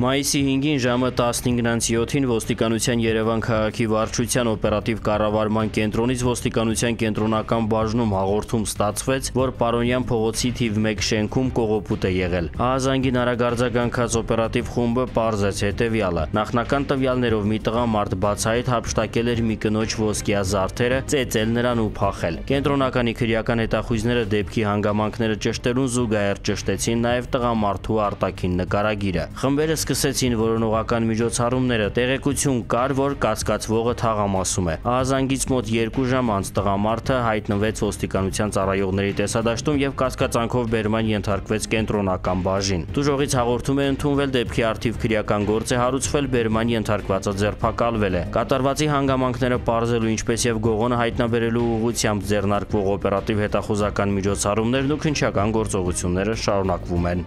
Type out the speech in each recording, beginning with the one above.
Մայիսի 5-ին ժամը 15:07-ին ոստիկանության Երևան քաղաքի վարչության օպերատիվ կառավարման կենտրոնից ոստիկանության կենտրոնական բաժնում հաղորդում ստացվեց, որ Պարոնյան փողոցի թիվ 1 շենքում կողոպուտ է եղել։ Ահազանգին արագարձագանքած օպերատիվ խումբը պարզեց հետևյալը. նախնական տվյալներով մի տղամարդ բացահայտ հափշտակել էր մի կնոջ ոսկյա զարդերը, ծեծել նրան ու փախել։ Կենտրոնականի քրեական հետախույզները դեպքի հանգամանքները ճշտելուն զուգահեռ ճշտեցին նաև տղամարդու արտաքին նկարագիրը։ Խմբերը սկսեցին որոնողական միջոցառումները, տեղեկություն կար, որ կասկածվողը թաղամասում է։ Ահազանգից մոտ 2 ժամ անց տղամարդը հայտնվեց ոստիկանության ծառայողների տեսադաշտում եւ կասկածանքով բերման ենթարկվեց կենտրոնական բաժին։ Դուժողից հաղորդում է ընդունվել դեպքի արդիվ քրեական գործ է հարուցվել բերման ենթարկվածը ձերբակալվել է։ Կատարվածի հանգամանքները ողջելու ինչպես եւ գողոնը հայտնաբերելու ուղղությամբ ձեռնարկվող օպերատիվ հետախուզական միջոցառումներն ու քնչական գործողությունները շարունակվում են։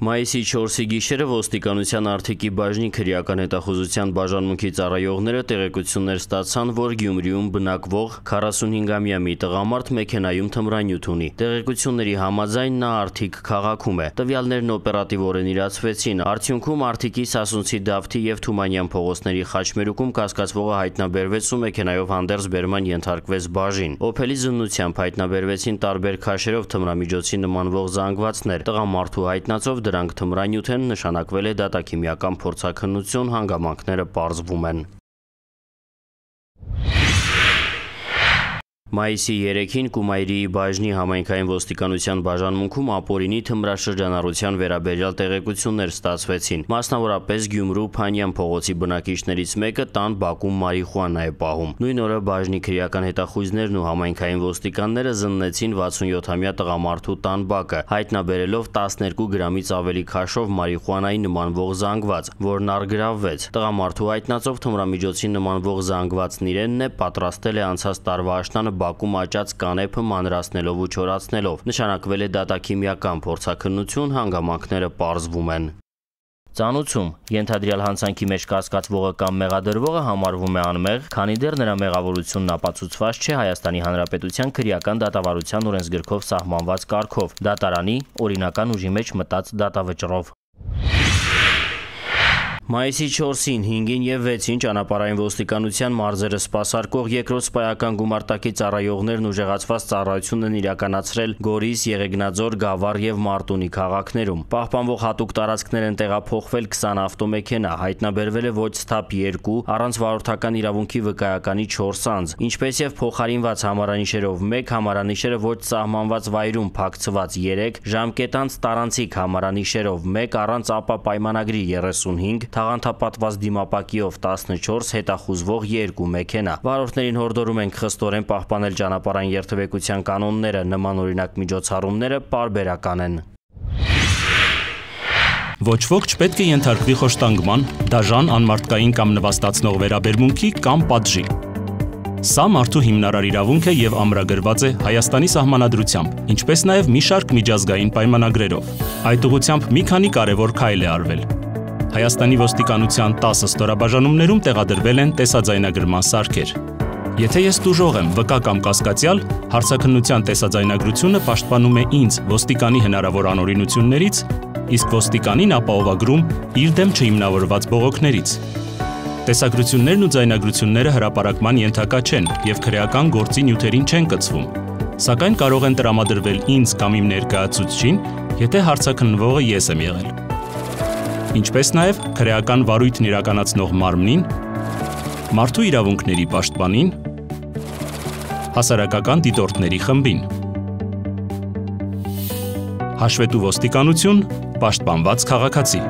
Մայիսի 4-ի գիշերը ոստիկանության Արթիկի բաժնի քրեական հետախուզության բաժանմունքի ծառայողները տեղեկություններ ստացան, որ Գյումրիում բնակվող 45-ամյա մի տղամարդ մեքենայում թմրանյութ ունի։ Տեղեկությունների համաձայն նա Արթիկ քաղաքում է։ Տվյալներն օպերատիվորեն իրացվեցին։ Արդյունքում Արթիկի Սասունցի Դավթի եւ Թումանյան փողոցների խաչմերուկում կասկածվողը հայտնաբերվեց ու մեքենայով հանդերձ բերման ենթարկվեց բաժին։ Օփելի զննությամբ հայտնաբերվեցին տարբեր քաշերով թմրամիջոցի նմանվող զանգվածներ։ Տղամարդու հայտնածով դրանք թմրանյութ են, նշանակվել է դատաքիմիական փորձաքննություն, հանգամանքները պարզվում են։ Մայիսի 3-ին Կումայրիի բաժնի համայնքային ոստիկանության բաժանմունքում ապօրինի թմրաշրջանառության վերաբերյալ տեղեկություններ ստացվեցին։ Մասնավորապես Գյումրու Փանյան փողոցի բնակիչներից մեկը տան բակում մարիխուանա է պահում։ Նույն օրը բաժնի քրեական հետախույզներն ու համայնքային ոստիկանները զննեցին 67-ամյա տղամարդու տան բակը, հայտնաբերելով 12 գրամից ավելի քաշով մարիխուանայի նմանվող զանգված, որն առգրավվեց։ Տղամարդու հայտնածով թմրամիջոցի նմանվող զանգվածն իրենն է պատրաստել է անցած տարվա աշնանը բակում աճած կանեփը մանրացնելով ու չորացնելով։ Նշանակվել է դատաքիմիական փորձաքննություն, հանգամանքները պարզվում են։ Ծանուցում. Ենթադրյալ հանցանքի մեջ կասկածվողը կամ մեղադրվողը համարվում է անմեղ, քանի դեռ նրա մեղավորությունն ապացուցված չէ Հայաստանի Հանրապետության քրեական դատավարության օրենսգրքով սահմանված կարգով՝ դատարանի օրինական ուժի մեջ մտած դատավճռով։ Մայիսի 4-ին, 5-ին եւ 6-ին ճանապարհային ոստիկանության մարզերը սպասարկող երկրորդ սպայական գումարտակի ծառայողներն ուժեղացված ծառայություն են իրականացրել Գորիս, Եղեգնաձոր, Գավառ եւ Մարտունի քաղաքներում։ Պահպանվող հատուկ տարածքներ են տեղափոխվել 20 ավտոմեքենա, հայտնաբերվել է ոչ սթափ 2, առանց վարորդական իրավունքի վկայականի 4 անձ, ինչպես եւ փոխարինված համարանիշերով 1 համարանիշերը ոչ սահմանված վայրում փակցված 3, ժամկետանց տարանցիկ համարանիշերով 1 առանց ապա պայմանագրի 35 թաղանթապատված դիմապակիով 14 հետախուզվող 2 մեքենա։ Վարորդներին հորդորում ենք խստորեն պահպանել ճանապարհային երթևեկության կանոնները, նման օրինակ միջոցառումները պարբերական են։ Ոչ ոք չպետք է ենթարկվի խոշտանգման, դաժան անմարտկային կամ նվաստացնող վերաբերմունքի կամ պատժի։ Սա մարդու հիմնարար իրավունք է եւ ամրագրված է Հայաստանի սահմանադրությամբ, ինչպես նաեւ մի շարք միջազգային պայմանագրերով։ Այդ ուղղությամբ մի քանի կարևոր քայլ է արվել։ Հայաստանի ոստիկանության 10 ստորաբաժանումներում տեղադրվել են տեսաձայնագրման սարքեր։ Եթե ես դուժող եմ վկա կամ կասկածյալ, հարցակնության տեսաձայնագրությունը պաշտպանում է ինձ ոստիկանի հնարավոր անօրինություններից, իսկ ոստիկանին ապահովագրում իր դեմ չհիմնավորված բողոքներից։ Տեսագրություններն ու ձայնագրությունները հրապարակման ենթակա չեն եւ քրեական գործի նյութերին չեն կցվում, սակայն կարող են տրամադրվել ինձ կամ իմ ներկայացուցչին, եթե հարցակնվողը ես եմ եղել ինչպես նաև քրեական վարույթն իրականացնող մարմնին, մարդու իրավունքների պաշտպանին, հասարակական դիտորդների խմբին։ Հաշվետու ոստիկանություն, պաշտպանված քաղաքացի։